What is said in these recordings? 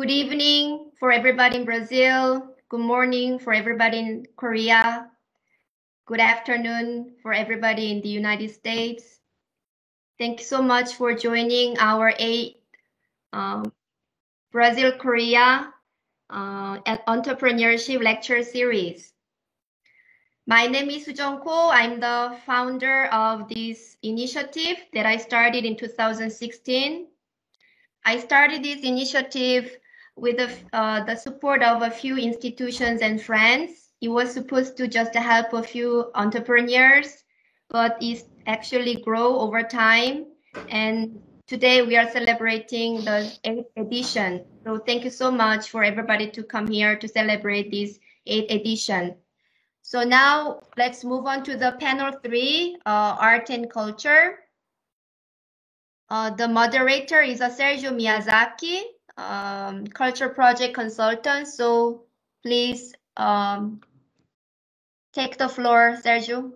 Good evening for everybody in Brazil. Good morning for everybody in Korea. Good afternoon for everybody in the United States. Thank you so much for joining our eight um, Brazil Korea uh, entrepreneurship lecture series. My name is Sujong Ko. I'm the founder of this initiative that I started in 2016. I started this initiative with the, uh, the support of a few institutions and friends. It was supposed to just help a few entrepreneurs, but it actually grow over time. And today we are celebrating the eighth edition. So thank you so much for everybody to come here to celebrate this eighth edition. So now let's move on to the panel three, uh, art and culture. Uh, the moderator is uh, Sergio Miyazaki, um, culture project consultant. So please um, take the floor, Sergio.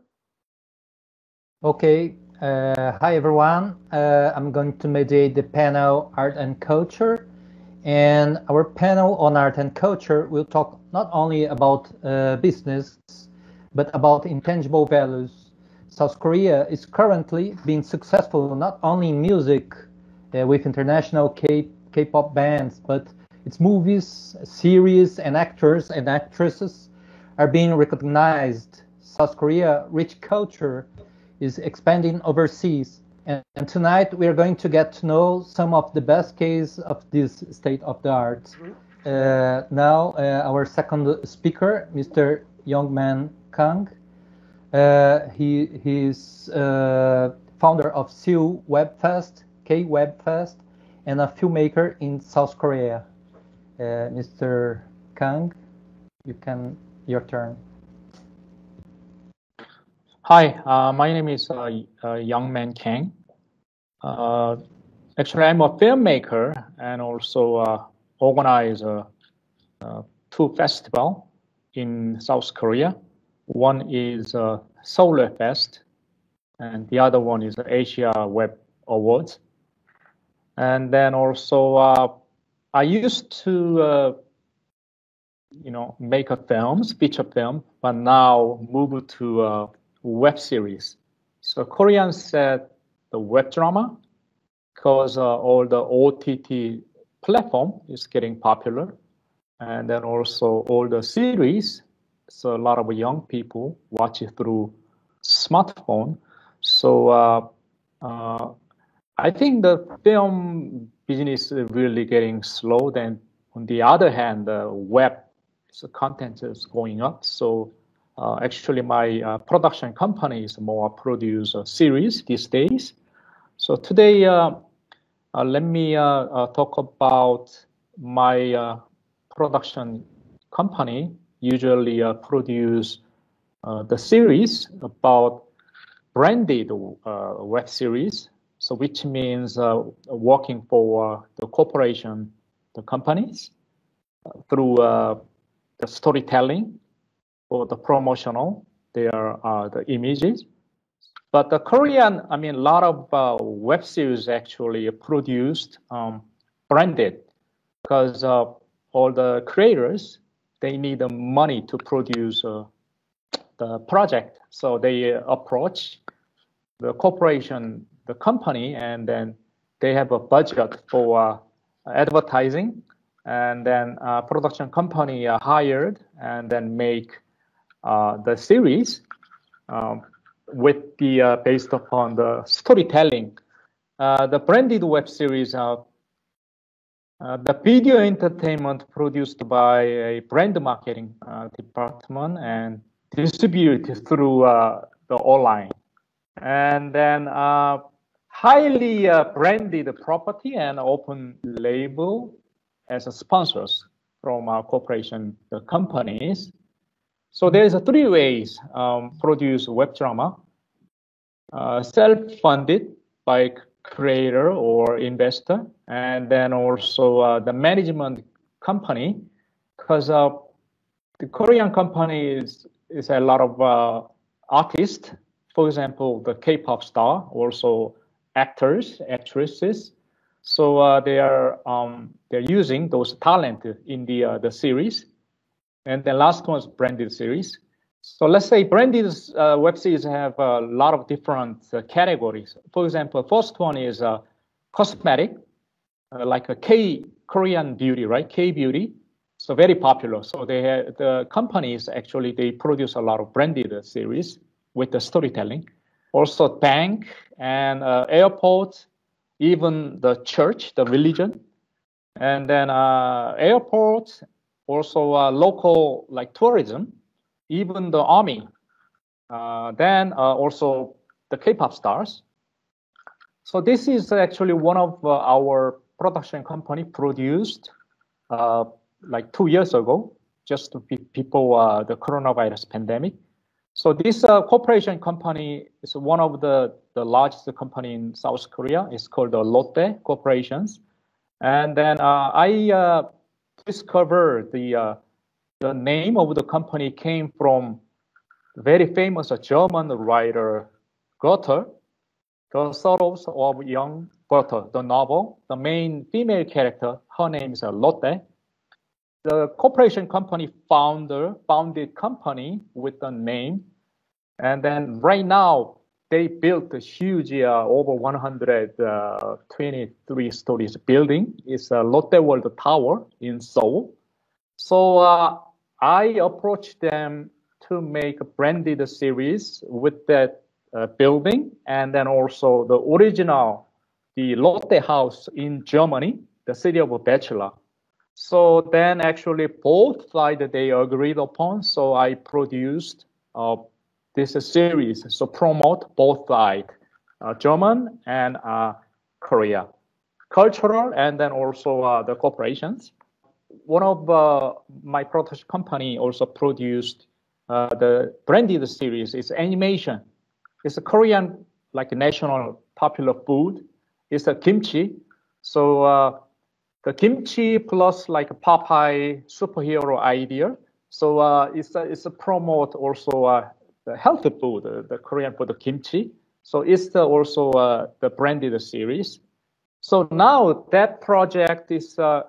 Okay. Uh, hi, everyone. Uh, I'm going to mediate the panel Art and Culture. And our panel on art and culture will talk not only about uh, business, but about intangible values. South Korea is currently being successful not only in music uh, with international K K-pop bands, but its movies, series, and actors and actresses are being recognized. South Korea rich culture is expanding overseas. And, and, tonight we are going to get to know some of the best case of this state of the art. Uh, now, uh, our second speaker, Mr. Young Man Kang. Uh, he is uh, founder of Seoul Webfest, K Webfest, and a filmmaker in South Korea. Uh, Mr. Kang, you can your turn. Hi, uh, my name is uh, uh, Young Man Kang. Uh, actually, I'm a filmmaker and also uh, organize uh, two festival in South Korea. One is Solar Fest, and the other one is Asia Web Awards. And then also, I used to you know, make a films, feature film, but now move to a web series. So Koreans said the web drama because uh, all the OTT platform is getting popular. And then also all the series, so a lot of young people watch it through smartphone. So uh, uh, I think the film business is really getting slow. Then on the other hand, the web content is going up. So uh, actually, my uh, production company is more produce a series these days. So today, uh, uh let me uh, uh, talk about my production company. Usually, produce the series about branded web series. So which means working for the corporation, the companies through the storytelling or the promotional. There are the images. But the Korean, I mean, a lot of uh, web series actually produced um, branded because uh, all the creators they need the money to produce uh, the project. So they approach the corporation, the company, and then they have a budget for uh, advertising and then uh, production company are hired and then make uh, the series um, with the uh, based upon the storytelling. Uh, the branded web series uh, the video entertainment produced by a brand marketing department and distributed through the online. And then highly branded property and open label as sponsors from our corporation the companies. So there's three ways um, produce web drama. Uh, self-funded by creator or investor, and then also uh, the management company, because uh, the Korean company is, is a lot of uh, artists. For example, the K-pop star, also actors, actresses, So uh, they are um, they're using those talent in the uh, the series, and the last one is branded series. So let's say branded uh, web series have a lot of different uh, categories. For example, first one is uh, cosmetic, uh, like a K Korean beauty, right? K beauty. So very popular. So they have, the companies actually they produce a lot of branded series with the storytelling. Also bank and airport even the church, the religion, and then uh, airports, also uh, local like tourism, even the army. Uh, then uh, also the K-pop stars. So this is actually one of uh, our production company produced uh, like two years ago, just to be people the coronavirus pandemic. So this uh, corporation company is one of the, the largest company in South Korea. It's called the Lotte Corporations. And then uh, I uh, discovered the, uh, the name of the company came from very famous German writer Goethe, The Sorrows of Young Werther, the novel. The main female character, her name is Lotte the corporation company founder founded company with the name, and then right now they built a huge uh, over 123 uh, stories building. It's a Lotte World Tower in Seoul. So uh, I approached them to make a branded series with that uh, building and then also the original, the Lotte House in Germany, the city of Wetzlar. So then actually both sides they agreed upon. So I produced uh, this series. So promote both sides, uh, German and uh, Korea, cultural and then also uh, the corporations. One of uh, my production company also produced uh, the branded series. It's animation. It's a Korean like national popular food. It's a kimchi. So the kimchi plus like a Popeye superhero idea. So uh, it's a, it's a promote also uh, the healthy food, uh, the Korean food, the kimchi. So it's the, also uh, the branded series. So now that project is uh,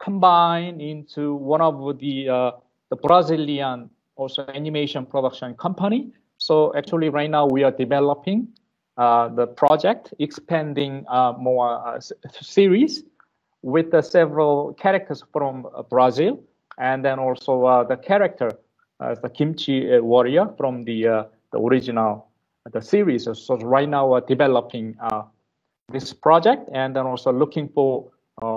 combined into one of the the Brazilian also animation production company. So actually right now we are developing the project, expanding more series with uh, several characters from uh, Brazil, and then also uh, the character, as the kimchi warrior from the the original the series. So right now we're developing this project, and then also looking for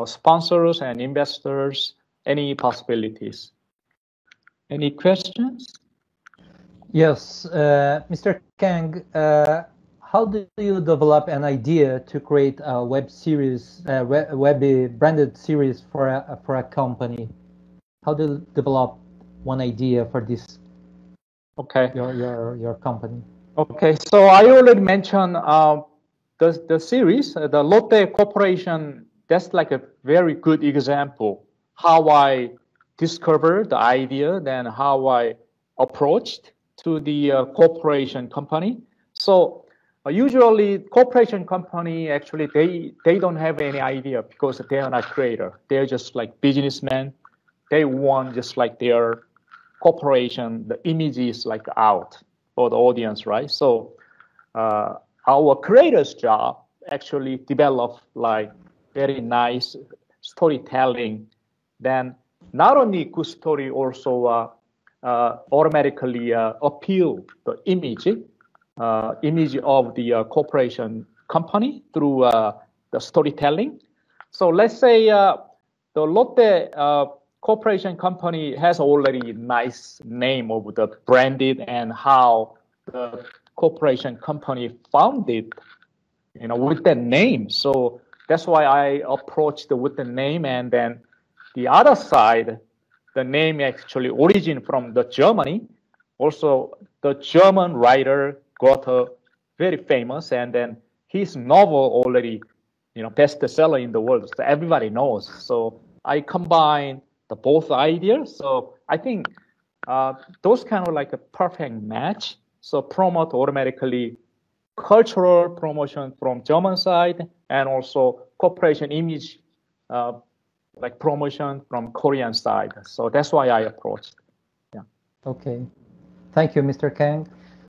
sponsors and investors. Any possibilities? Any questions? Yes, uh, Mr. Kang, uh, how do you develop an idea to create a web series, a web branded series for a, for a company? How do you develop one idea for this? Okay. Your your your company. Okay, so I already mentioned uh, the the series, uh, the Lotte Corporation. That's like a very good example how I discovered the idea, then how I approached to the uh, corporation company. So usually corporation company actually they they don't have any idea because they are not creator. They're just like businessmen. They want just like their corporation the image is like out for the audience right? So uh, our creator's job actually develop like very nice storytelling. Then not only good story also uh, uh, automatically uh, appeal the image uh, image of the uh, corporation company through uh, the storytelling. So let's say the Lotte corporation company has already nice name of the branded and how the corporation company founded, you know, with that name. So that's why I approached with the name and then the other side, the name actually origin from the Germany. Also, the German writer Goethe, very famous, and then his novel already, you know, bestseller in the world. So everybody knows. So I combine the both ideas. So I think uh, those kind of like a perfect match. So promote automatically cultural promotion from German side and also corporation image, uh, like promotion from Korean side. So that's why I approached. Yeah. Okay. Thank you, Mr. Kang.